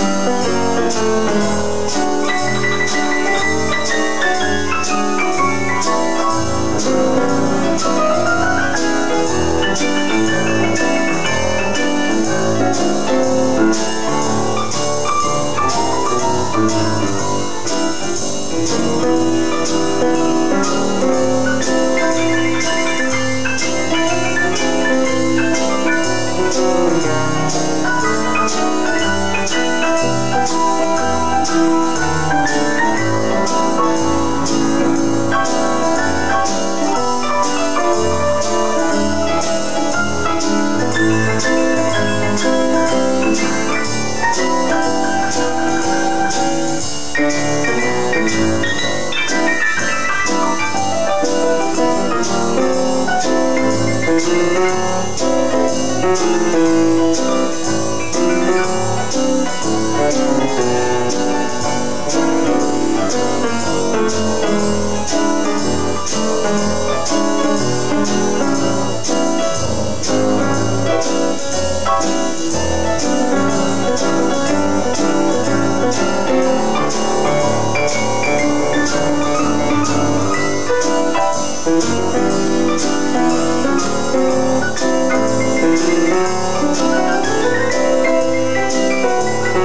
Música